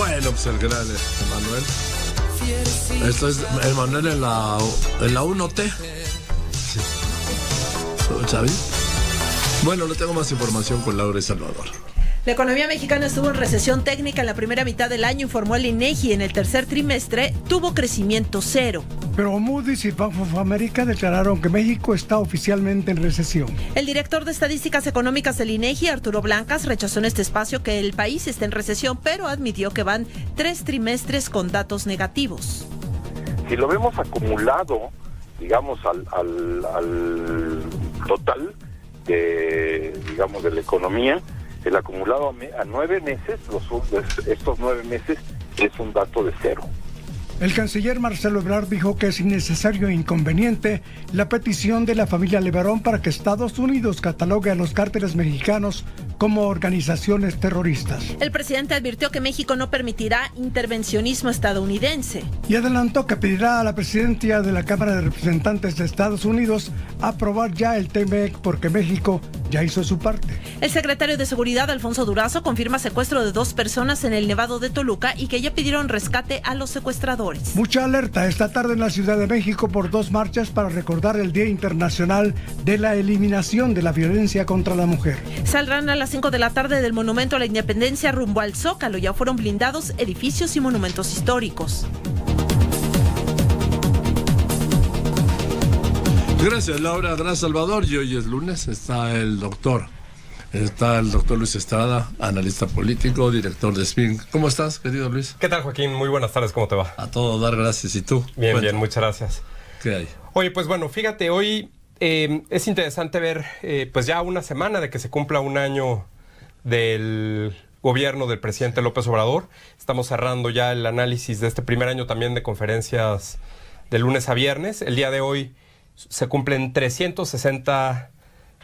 Bueno, pues el gran Emanuel. Esto es Emanuel en la, en la 1T. Sí. ¿Sabes? Bueno, le tengo más información con Laura y Salvador. La economía mexicana estuvo en recesión técnica en la primera mitad del año, informó el INEGI. En el tercer trimestre tuvo crecimiento cero. Pero Moody's y Bank of America declararon que México está oficialmente en recesión. El director de Estadísticas Económicas del INEGI, Arturo Blancas, rechazó en este espacio que el país está en recesión, pero admitió que van tres trimestres con datos negativos. Si lo vemos acumulado, digamos, al, al, al total de, digamos, de la economía, el acumulado a, nueve meses, los, estos nueve meses, es un dato de cero. El canciller Marcelo Ebrard dijo que es innecesario e inconveniente la petición de la familia Levarón para que Estados Unidos catalogue a los cárteles mexicanos como organizaciones terroristas. El presidente advirtió que México no permitirá intervencionismo estadounidense. Y adelantó que pedirá a la presidencia de la Cámara de Representantes de Estados Unidos aprobar ya el TMEC porque México ya hizo su parte. El secretario de Seguridad, Alfonso Durazo, confirma secuestro de dos personas en el Nevado de Toluca y que ya pidieron rescate a los secuestradores. Mucha alerta esta tarde en la Ciudad de México por dos marchas para recordar el Día Internacional de la Eliminación de la Violencia contra la Mujer. Saldrán a las 5 de la tarde del Monumento a la Independencia rumbo al Zócalo. Ya fueron blindados edificios y monumentos históricos. Gracias Laura, gracias Salvador. Y hoy es lunes, está el doctor. Está el doctor Luis Estrada, analista político, director de SPIN. ¿Cómo estás, querido Luis? ¿Qué tal, Joaquín? Muy buenas tardes, ¿cómo te va? A todo dar gracias. ¿Y tú? Bien, bien, muchas gracias. ¿Qué hay? Oye, pues bueno, fíjate, hoy eh, es interesante ver, eh, pues ya una semana de que se cumpla un año del gobierno del presidente López Obrador. Estamos cerrando ya el análisis de este primer año también de conferencias de lunes a viernes. El día de hoy se cumplen 360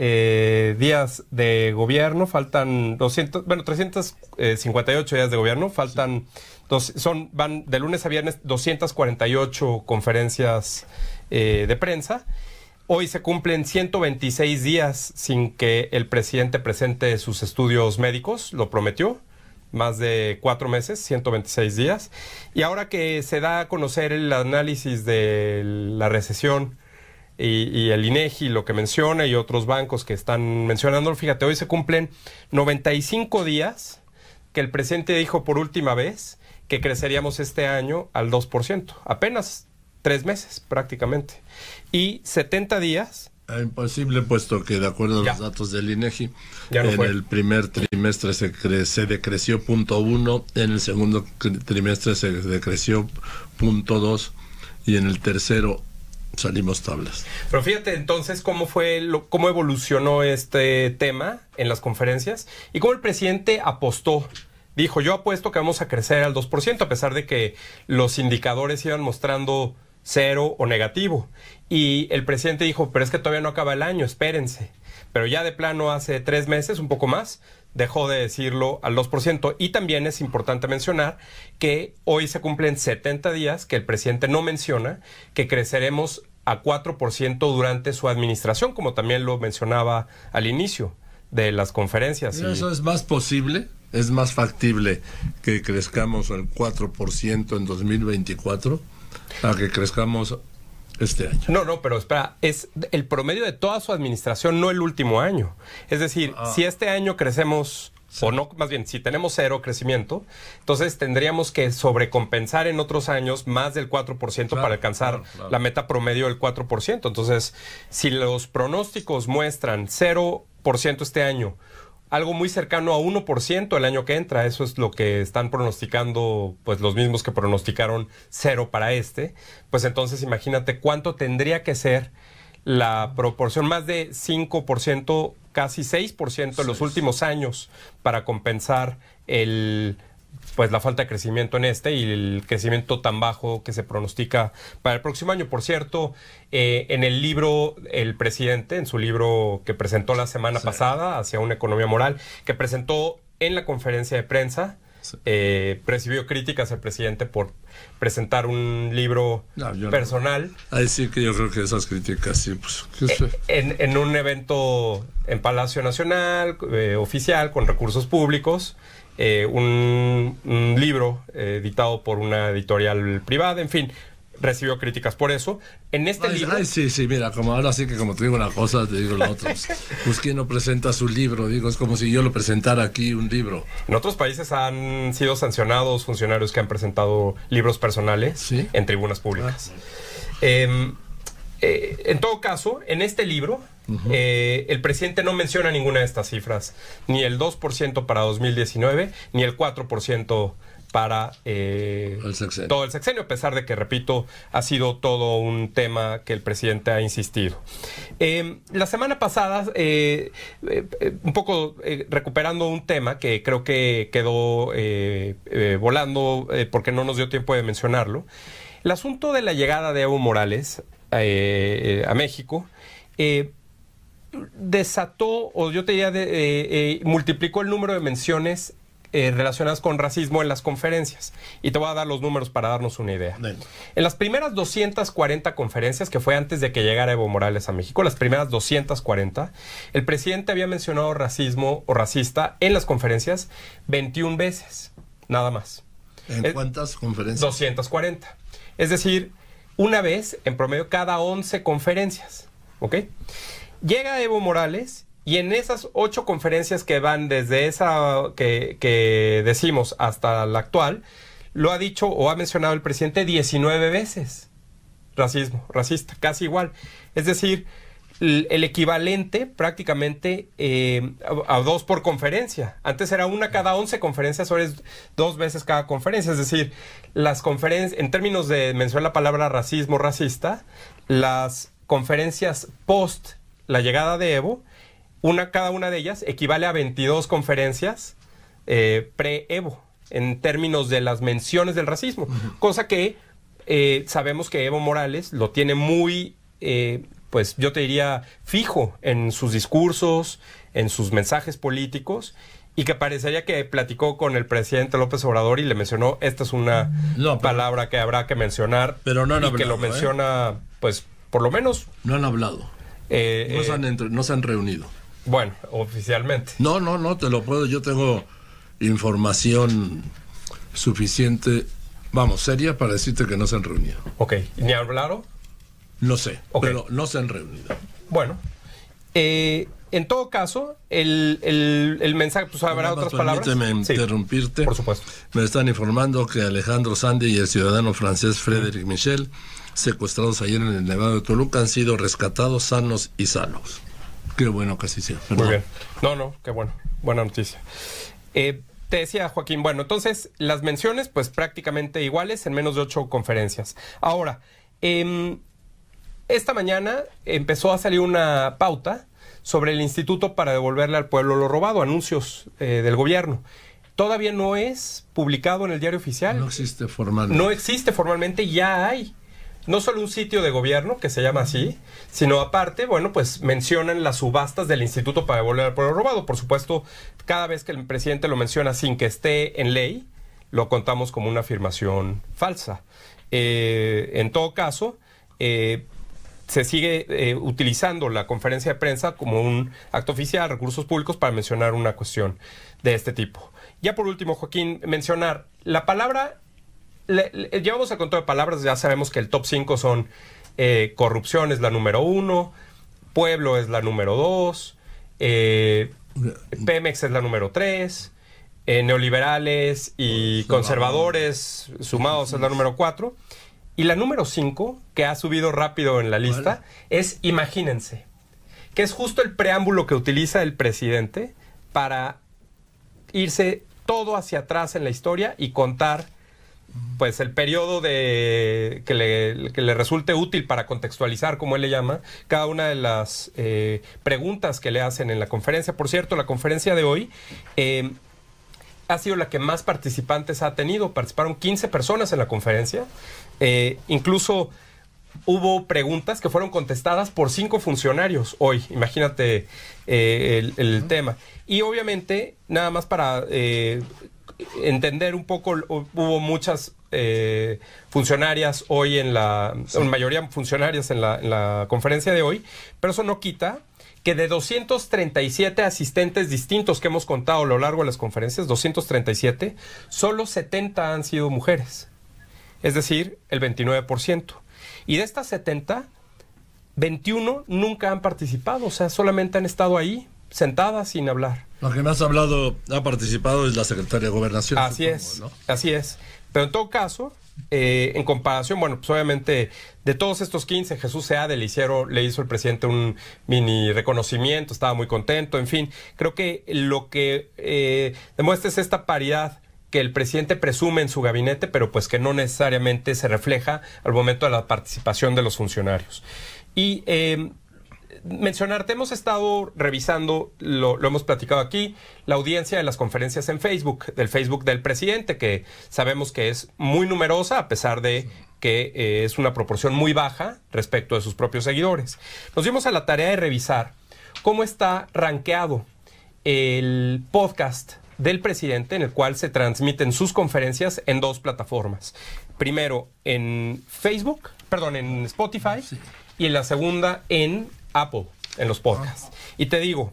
eh, días de gobierno, faltan 200, bueno, 358 días de gobierno, faltan dos, son van de lunes a viernes 248 conferencias de prensa Hoy se cumplen 126 días sin que el presidente presente sus estudios médicos, lo prometió, más de cuatro meses, 126 días. Y ahora que se da a conocer el análisis de la recesión y, el INEGI, lo que menciona, y otros bancos que están mencionando, fíjate, hoy se cumplen 95 días que el presidente dijo por última vez que creceríamos este año al 2%. Apenas tres meses prácticamente. Y 70 días. Ah, imposible, puesto que de acuerdo a los datos del INEGI, en el primer trimestre se, se decreció punto uno, en el segundo trimestre se decreció punto dos y en el tercero salimos tablas. Pero fíjate entonces cómo fue, cómo evolucionó este tema en las conferencias y cómo el presidente apostó dijo, yo apuesto que vamos a crecer al 2%, a pesar de que los indicadores iban mostrando cero o negativo. Y el presidente dijo, pero es que todavía no acaba el año, espérense. Pero ya de plano hace tres meses, un poco más, dejó de decirlo al 2%. Y también es importante mencionar que hoy se cumplen 70 días que el presidente no menciona que creceremos a 4% durante su administración, como también lo mencionaba al inicio de las conferencias. ¿Eso es más posible? ¿Es más factible que crezcamos al 4% en 2024? A que crezcamos este año. No, no, pero espera, es el promedio de toda su administración, no el último año. Es decir, ah. si este año crecemos, o no, más bien, si tenemos cero crecimiento, entonces tendríamos que sobrecompensar en otros años más del 4% para alcanzar la meta promedio del 4%. Entonces, si los pronósticos muestran 0% este año, algo muy cercano a 1% el año que entra. Eso es lo que están pronosticando, pues los mismos que pronosticaron cero para este. Pues entonces imagínate cuánto tendría que ser la proporción, más de 5%, casi 6% en los últimos años para compensar el pues la falta de crecimiento en este y el crecimiento tan bajo que se pronostica para el próximo año. Por cierto, eh, en el libro, el presidente, en su libro que presentó la semana pasada, hacia una economía moral, que presentó en la conferencia de prensa, eh, recibió críticas al presidente por presentar un libro personal. Ahí sí que yo creo que esas críticas sí, pues... Eh, en, un evento en Palacio Nacional, eh, oficial, con recursos públicos, un, un, libro editado por una editorial privada, en fin, recibió críticas por eso. En este libro. Ay, sí, sí, mira, como ahora sí que como te digo una cosa, te digo la otra. pues quien no presenta su libro, digo, es como si yo lo presentara aquí un libro. En otros países han sido sancionados funcionarios que han presentado libros personales en tribunas públicas. Ah. Em, eh, en todo caso, en este libro, eh, el presidente no menciona ninguna de estas cifras, ni el 2% para 2019, ni el 4% para eh, todo el sexenio, a pesar de que, repito, ha sido todo un tema que el presidente ha insistido. Em, la semana pasada, eh, un poco recuperando un tema que creo que quedó volando porque no nos dio tiempo de mencionarlo, el asunto de la llegada de Evo Morales a México desató, o yo te diría, multiplicó el número de menciones eh, relacionadas con racismo en las conferencias. Y te voy a dar los números para darnos una idea. En las primeras 240 conferencias, que fue antes de que llegara Evo Morales a México, las primeras 240, el presidente había mencionado racismo o racista en las conferencias 21 veces, nada más. ¿En eh, cuántas conferencias? 240. Es decir, una vez en promedio cada 11 conferencias. ¿Ok? Llega Evo Morales y en esas ocho conferencias que van desde esa que, decimos hasta la actual, lo ha dicho o ha mencionado el presidente 19 veces. Racismo, racista, casi igual. Es decir, el, equivalente prácticamente eh, a, dos por conferencia. Antes era una cada 11 conferencias, ahora es dos veces cada conferencia. Es decir, las conferencias, en términos de mencionar la palabra racismo, racista, las conferencias post la llegada de Evo una, cada una de ellas equivale a 22 conferencias eh, pre-Evo, en términos de las menciones del racismo. Cosa que eh, sabemos que Evo Morales lo tiene muy, eh, pues yo te diría, fijo en sus discursos, en sus mensajes políticos y que parecería que platicó con el presidente López Obrador y le mencionó, esta es una palabra que habrá que mencionar pero no y que lo menciona, pues, por lo menos... No han hablado. no, no se han reunido. Bueno, oficialmente. No, no, no, te lo puedo. Yo tengo información suficiente, vamos, seria para decirte que no se han reunido. Ok, ¿ni hablaron? No sé, pero no se han reunido. Bueno, eh, en todo caso, el, el, mensaje, pues habrá otras palabras. Permíteme interrumpirte. Por supuesto. Me están informando que Alejandro Sandy y el ciudadano francés Frédéric Michel, secuestrados ayer en el Nevado de Toluca, han sido rescatados sanos y salvos. Qué bueno que así sea. Muy bien. No, no, qué bueno. Buena noticia. Eh, te decía Joaquín, bueno, entonces las menciones pues prácticamente iguales en menos de ocho conferencias. Ahora, em, esta mañana empezó a salir una pauta sobre el instituto para devolverle al pueblo lo robado, anuncios eh, del gobierno. Todavía no es publicado en el diario oficial. No existe formalmente. No existe formalmente, ya hay no solo un sitio de gobierno que se llama así, sino aparte, bueno, pues mencionan las subastas del Instituto para devolver al pueblo robado. Por supuesto, cada vez que el presidente lo menciona sin que esté en ley, lo contamos como una afirmación falsa. Eh, en todo caso, eh, se sigue eh, utilizando la conferencia de prensa como un acto oficial, recursos públicos, para mencionar una cuestión de este tipo. Ya por último, Joaquín, mencionar la palabra llevamos a control de palabras, ya sabemos que el top 5 son eh, corrupción es la número uno, pueblo es la número dos, eh, Pemex es la número tres, eh, neoliberales y conservadores sumados es la número cuatro. Y la número cinco, que ha subido rápido en la lista, es imagínense, que es justo el preámbulo que utiliza el presidente para irse todo hacia atrás en la historia y contar pues el periodo de que le, resulte útil para contextualizar, como él le llama, cada una de las eh, preguntas que le hacen en la conferencia. Por cierto, la conferencia de hoy eh, ha sido la que más participantes ha tenido. Participaron 15 personas en la conferencia. Eh, incluso hubo preguntas que fueron contestadas por cinco funcionarios hoy. Imagínate el, tema. Y obviamente, nada más para entender un poco, hubo muchas eh, funcionarias hoy en la, mayoría funcionarias en la, en la conferencia de hoy, pero eso no quita que de 237 asistentes distintos que hemos contado a lo largo de las conferencias, 237, solo 70 han sido mujeres, es decir, el 29%. Y de estas 70, 21 nunca han participado, o sea, solamente han estado ahí, sentadas sin hablar. Lo que más ha hablado, ha participado es la secretaria de Gobernación. Así es, así es. Pero en todo caso, eh, en comparación, bueno, pues obviamente de todos estos 15, Jesús Seade le, hicieron, le hizo el presidente un mini reconocimiento, estaba muy contento, en fin, creo que lo que eh, demuestra es esta paridad que el presidente presume en su gabinete, pero pues que no necesariamente se refleja al momento de la participación de los funcionarios. Y eh, mencionarte, hemos estado revisando, lo, hemos platicado aquí, la audiencia de las conferencias en Facebook, del Facebook del presidente, que sabemos que es muy numerosa, a pesar de que eh, es una proporción muy baja respecto de sus propios seguidores. Nos dimos a la tarea de revisar cómo está rankeado el podcast del presidente en el cual se transmiten sus conferencias en dos plataformas. Primero en Facebook, perdón, en Spotify y en la segunda en Apple en los podcasts. Y te digo,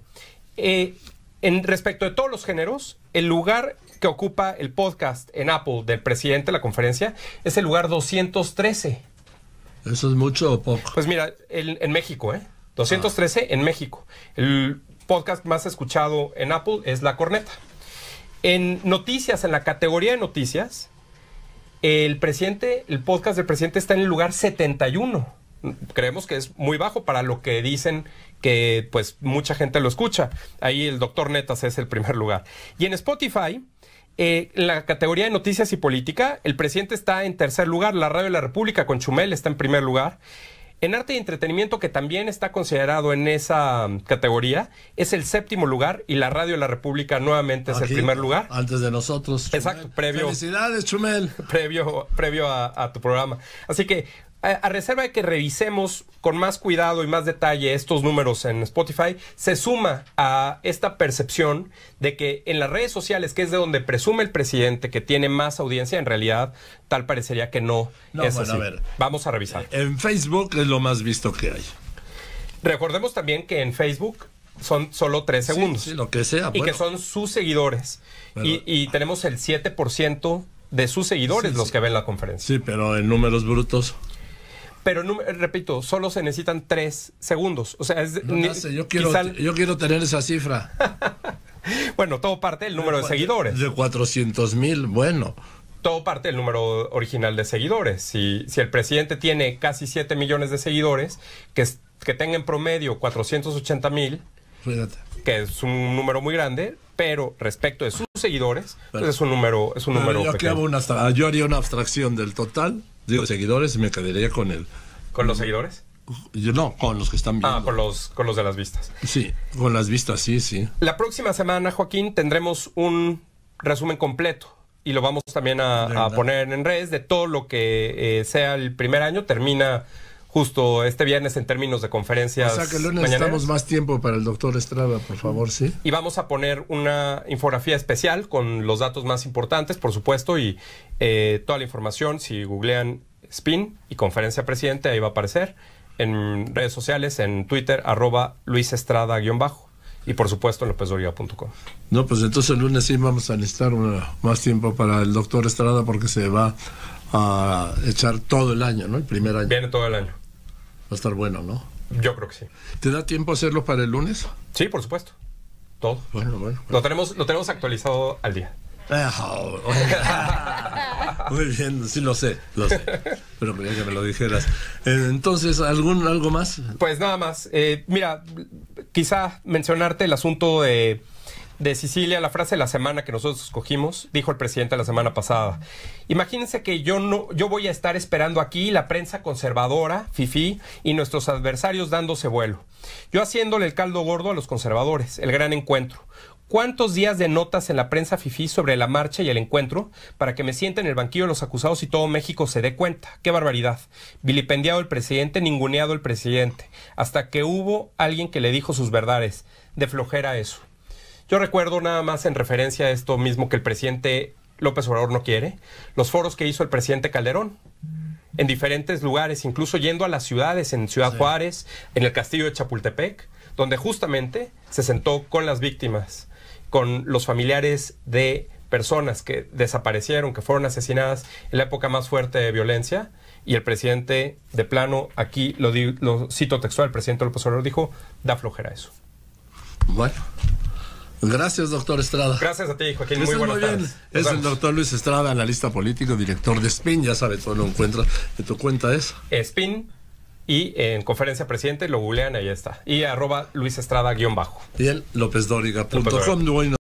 eh, en respecto de todos los géneros, el lugar que ocupa el podcast en Apple del presidente de la conferencia es el lugar 213. ¿Eso es mucho o poco? Pues mira, en México, ¿eh? 213 ah. en México. El podcast más escuchado en Apple es La Corneta. En noticias, en la categoría de noticias, el presidente, el podcast del presidente está en el lugar 71 creemos que es muy bajo para lo que dicen que pues mucha gente lo escucha. Ahí el doctor Netas es el primer lugar. Y en Spotify, eh, en la categoría de noticias y política, el presidente está en tercer lugar, la Radio de la República con Chumel está en primer lugar. En arte y entretenimiento, que también está considerado en esa um, categoría, es el séptimo lugar y la Radio de la República nuevamente es el primer lugar. Antes de nosotros. Exacto, previo. Felicidades, Chumel. Previo, previo a, tu programa. Así que a, reserva de que revisemos con más cuidado y más detalle estos números en Spotify, se suma a esta percepción de que en las redes sociales, que es de donde presume el presidente que tiene más audiencia, en realidad tal parecería que no, es así. Vamos a revisar. En Facebook es lo más visto que hay. Recordemos también que en Facebook son solo tres segundos. Sí, lo que sea. Y que son sus seguidores. Y, tenemos el 7% de sus seguidores los que ven la conferencia. Sí, pero en números brutos. Pero repito, solo se necesitan tres segundos. O sea, es, yo, quiero, yo quiero tener esa cifra. bueno, todo parte del número de, seguidores. De 400 mil, bueno. Todo parte del número original de seguidores. Si, si el presidente tiene casi 7 millones de seguidores, que, que tenga en promedio 480 mil, que es un número muy grande, pero respecto de sus seguidores, pues es un número, es un número yo, yo haría una abstracción del total digo, seguidores me quedaría con él. ¿Con los seguidores? Yo no, con los que están viendo. Ah, con los, con los de las vistas. Sí, con las vistas, sí, sí. La próxima semana, Joaquín, tendremos un resumen completo y lo vamos también a, poner en redes de todo lo que eh, sea el primer año. Termina justo este viernes en términos de conferencias. O sea que lunes necesitamos más tiempo para el doctor Estrada, por favor, sí. Y vamos a poner una infografía especial con los datos más importantes, por supuesto, y eh, toda la información, si googlean SPIN y conferencia presidente, ahí va a aparecer. En redes sociales, en Twitter, arroba Luis Estrada-bajo. Y por supuesto en lópezdoriga.com. No, pues entonces el lunes sí vamos a necesitar más tiempo para el doctor Estrada porque se va a echar todo el año, ¿no? El primer año. Viene todo el año. Va a estar bueno, ¿no? Yo creo que sí. ¿Te da tiempo hacerlo para el lunes? Sí, por supuesto. Todo. Bueno, bueno. Lo tenemos, lo tenemos actualizado al día. Muy bien, sí lo sé, lo sé. Pero quería que me lo dijeras. Eh, entonces, ¿algún algo más? Pues nada más. Eh, mira, quizá mencionarte el asunto de de Sicilia, la frase de la semana que nosotros escogimos, dijo el presidente la semana pasada. Imagínense que yo no, yo voy a estar esperando aquí la prensa conservadora, FIFI, y nuestros adversarios dándose vuelo. Yo haciéndole el caldo gordo a los conservadores, el gran encuentro. ¿Cuántos días de notas en la prensa FIFI sobre la marcha y el encuentro para que me sienta en el banquillo de los acusados y todo México se dé cuenta? ¡Qué barbaridad! Vilipendiado el presidente, ninguneado el presidente, hasta que hubo alguien que le dijo sus verdades. De flojera eso. Yo recuerdo nada más en referencia a esto mismo que el presidente López Obrador no quiere, los foros que hizo el presidente Calderón en diferentes lugares, incluso yendo a las ciudades, en Ciudad Juárez, en el castillo de Chapultepec, donde justamente se sentó con las víctimas, con los familiares de personas que desaparecieron, que fueron asesinadas en la época más fuerte de violencia, y el presidente, de plano, aquí lo, lo cito textual, el presidente López Obrador dijo, da flojera eso. Bueno. Gracias, doctor Estrada. Gracias a ti, Joaquín. Muy buenas tardes. Es el doctor Luis Estrada, analista político, director de SPIN. Ya sabe, todo lo encuentra. ¿De tu cuenta es? SPIN. Y en conferencia presidente lo googlean, ahí está. Y arroba Luis Estrada guion bajo. Y el López Dóriga.com.